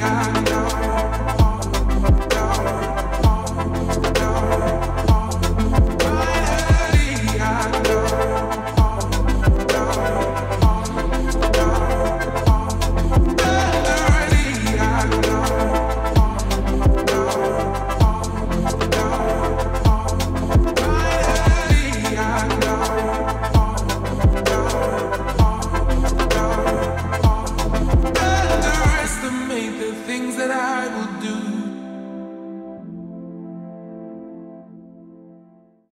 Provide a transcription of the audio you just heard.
I know.